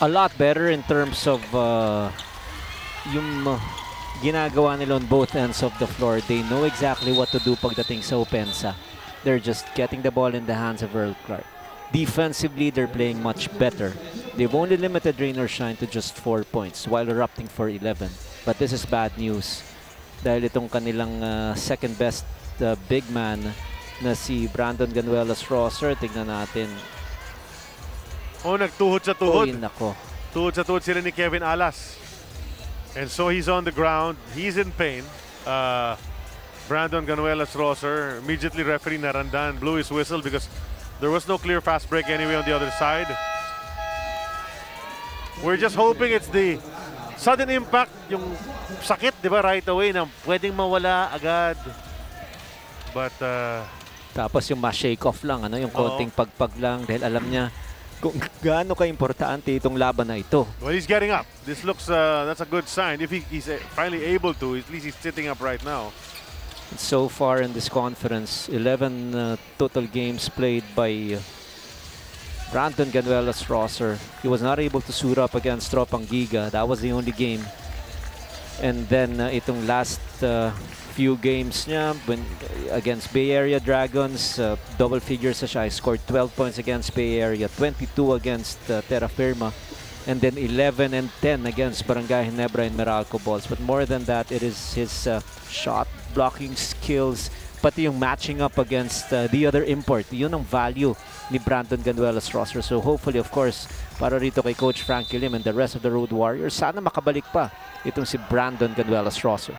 a lot better in terms of uh, yung uh, ginagawa nila on both ends of the floor. They know exactly what to do pagdating sa opensa. They're just getting the ball in the hands of Earl Clark. Defensively, they're playing much better. They've only limited Rain Shine to just 4 points while erupting for 11. But this is bad news dahil itong kanilang uh, second best uh, big man na si Brandon Ganuelas Rosser. Tignan natin. Oh, nagtuhod sa tuhod. Uy, nako. Tuhod sa tuhod sila ni Kevin Alas. And so he's on the ground. He's in pain. Uh, Brandon Ganuelas Rosser immediately referee Narandan blew his whistle because there was no clear fast break anyway on the other side. We're just hoping it's the sudden impact, yung sakit, di ba, right away na pwedeng mawala agad. But uh, Tapos yung ma-shake off lang, ano, yung konting pagpag lang dahil alam niya kung gaano ka-importante itong laban na ito. well, he's getting up. This looks, uh, that's a good sign. If he, he's uh, finally able to, at least he's sitting up right now. So far in this conference, 11 uh, total games played by uh, Brandon Ganuelas Rosser. He was not able to suit up against Tropang Giga. That was the only game. And then uh, itong last uh, few games niya when, against Bay Area Dragons, uh, double figures siya. He scored 12 points against Bay Area, 22 against uh, Terra Firma, and then 11 and 10 against Barangay Ginebra and Meralco Balls. But more than that, it is his uh, shot blocking skills, pati yung matching up against uh, the other import. Yun ang value ni Brandon Ganuelas Rosser. So hopefully, of course, para rito kay Coach Frankie Lim and the rest of the Road Warriors, sana makabalik pa itong si Brandon Ganuelas Rosser.